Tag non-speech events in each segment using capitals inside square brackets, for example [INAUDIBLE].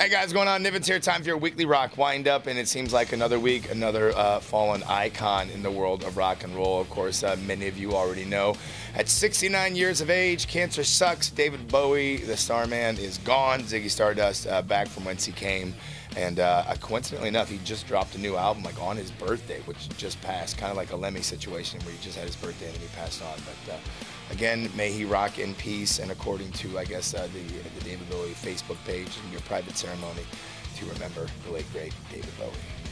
Hey guys, going on? Niven's here. Time for your weekly rock wind up, and it seems like another week, another uh, fallen icon in the world of rock and roll. Of course, uh, many of you already know. At 69 years of age, cancer sucks. David Bowie, the Starman, is gone. Ziggy Stardust, uh, back from whence he came. And uh, coincidentally enough, he just dropped a new album like on his birthday, which just passed, kind of like a Lemmy situation where he just had his birthday and then he passed on. But uh, again, may he rock in peace. And according to, I guess, uh, the, the David Bowie Facebook page, and your private ceremony to remember the late great David Bowie.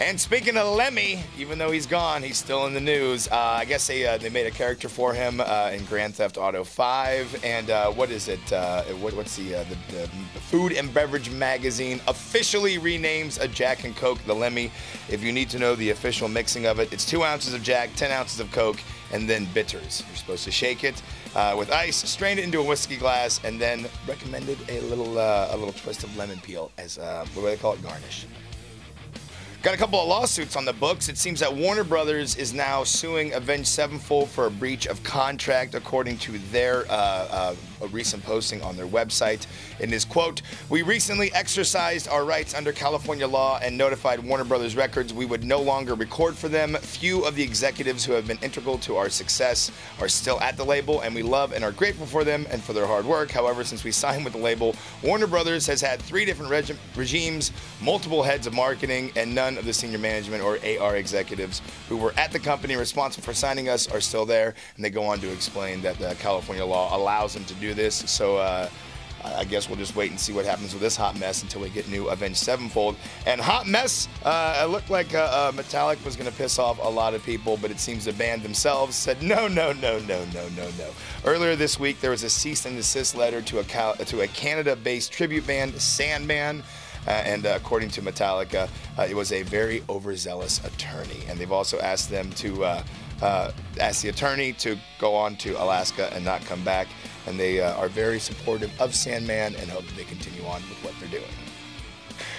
And speaking of Lemmy, even though he's gone, he's still in the news. Uh, I guess they uh, they made a character for him uh, in Grand Theft Auto 5. And uh, what is it? Uh, what, what's the, uh, the, the Food and Beverage Magazine officially renames a Jack and Coke the Lemmy. If you need to know the official mixing of it, it's two ounces of Jack, 10 ounces of Coke, and then bitters. You're supposed to shake it with ice, strain it into a whiskey glass, and then recommended a little a little twist of lemon peel as what do they call it? Garnish. Got a couple of lawsuits on the books. It seems that Warner Brothers is now suing Avenged Sevenfold for a breach of contract, according to their uh, uh, recent posting on their website. In his quote, "We recently exercised our rights under California law and notified Warner Brothers Records we would no longer record for them. Few of the executives who have been integral to our success are still at the label, and we love and are grateful for them and for their hard work. However, since we [LAUGHS] signed with the label, Warner Brothers has had three different reg- regimes, multiple heads of marketing, and none of the senior management or AR executives who were at the company responsible for signing us are still there. And they go on to explain that the California law allows them to do this. So, uh, I guess we'll just wait and see what happens with this hot mess until we get new Avenged Sevenfold. And hot mess, uh, it looked like uh, uh, Metallica was going to piss off a lot of people, but it seems the band themselves said no, no, no, no, no, no, no. Earlier this week, there was a cease and desist letter to a to a Canada-based tribute band, Sandman. Uh, and uh, according to Metallica, uh, it was a very overzealous attorney. And they've also asked them to ask the attorney to go on to Alaska and not come back. And they are very supportive of Sandman and hope that they continue on with what they're doing.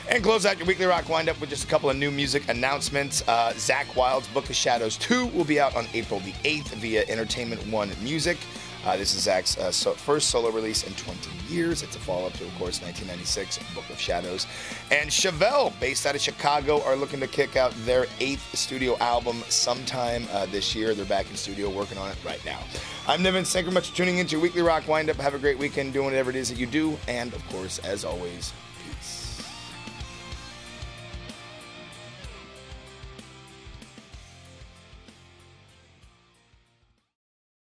And close out your weekly rock windup with just a couple of new music announcements. Uh, Zakk Wylde's Book of Shadows 2 will be out on April the 8th via Entertainment One Music. Uh, this is Zakk's uh, so first solo release in 20 years. It's a follow up to, of course, 1996 Book of Shadows. And Chevelle, based out of Chicago, are looking to kick out their eighth studio album sometime uh, this year. They're back in studio working on it right now. I'm Niven. Thank you much for tuning in into Weekly Rock Windup. Have a great weekend doing whatever it is that you do. And, of course, as always,